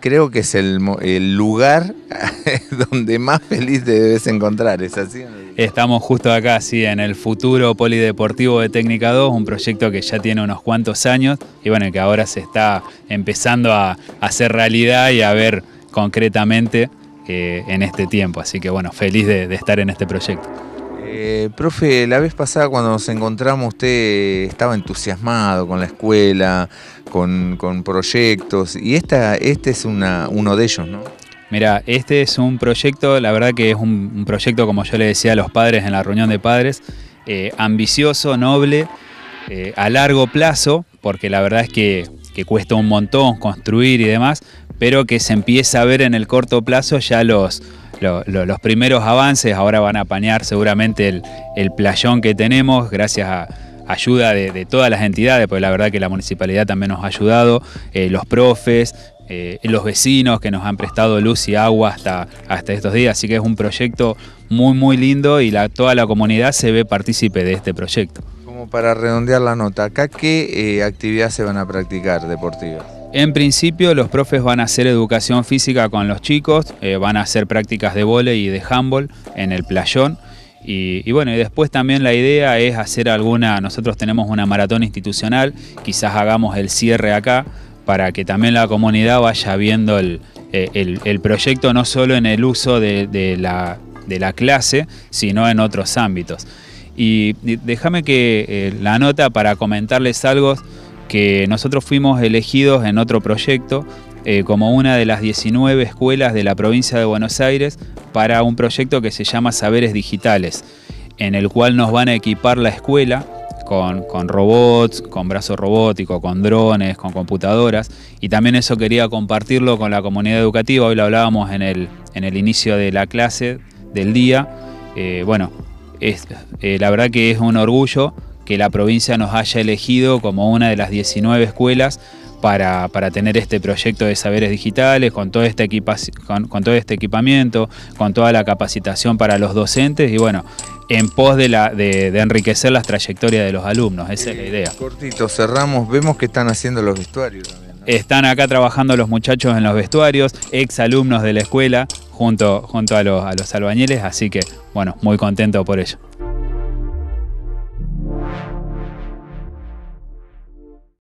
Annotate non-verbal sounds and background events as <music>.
creo que es el, lugar <laughs> donde más feliz te debes encontrar, ¿es así? Estamos justo acá, sí, en el futuro Polideportivo de Técnica 2, un proyecto que ya tiene unos cuantos años y bueno, que ahora se está empezando a, hacer realidad y a ver concretamente eh, en este tiempo. Así que bueno, feliz de estar en este proyecto. Eh, profe, la vez pasada cuando nos encontramos usted estaba entusiasmado con la escuela, con, proyectos, y esta, este es uno de ellos, ¿no? Mira, este es un proyecto, la verdad que es un, proyecto, como yo le decía a los padres en la reunión de padres, eh, ambicioso, noble, eh, a largo plazo, porque la verdad es que, que cuesta un montón construir y demás, pero que se empieza a ver en el corto plazo ya los, los primeros avances, ahora van a apañar seguramente el, playón que tenemos, gracias a ayuda de, todas las entidades, porque la verdad que la municipalidad también nos ha ayudado, eh, los profes, eh, los vecinos que nos han prestado luz y agua hasta, hasta estos días, así que es un proyecto muy muy lindo y toda la comunidad se ve partícipe de este proyecto. Como para redondear la nota, ¿acá qué eh, actividades se van a practicar deportivas? En principio los profes van a hacer educación física con los chicos, eh, van a hacer prácticas de vóley y de handball en el playón. Y, bueno, y después también la idea es hacer alguna, nosotros tenemos una maratón institucional, quizás hagamos el cierre acá para que también la comunidad vaya viendo el, eh, proyecto no solo en el uso de, la, clase, sino en otros ámbitos. Y déjame que eh, la nota para comentarles algo que nosotros fuimos elegidos en otro proyecto eh, como una de las 19 escuelas de la provincia de Buenos Aires para un proyecto que se llama Saberes Digitales, en el cual nos van a equipar la escuela con, robots, con brazo robótico, con drones, con computadoras. Y también eso quería compartirlo con la comunidad educativa. Hoy lo hablábamos en el, en el inicio de la clase del día. Eh, bueno, es, eh, la verdad que es un orgullo que la provincia nos haya elegido como una de las 19 escuelas para, tener este proyecto de saberes digitales, con todo, este con, todo este equipamiento, con toda la capacitación para los docentes y bueno, en pos de, la, de, enriquecer las trayectorias de los alumnos, esa es la idea. Cortito, cerramos, vemos que están haciendo los vestuarios también. Están acá trabajando los muchachos en los vestuarios, ex alumnos de la escuela, junto, junto a, los, a los albañiles, así que bueno, muy contento por ello.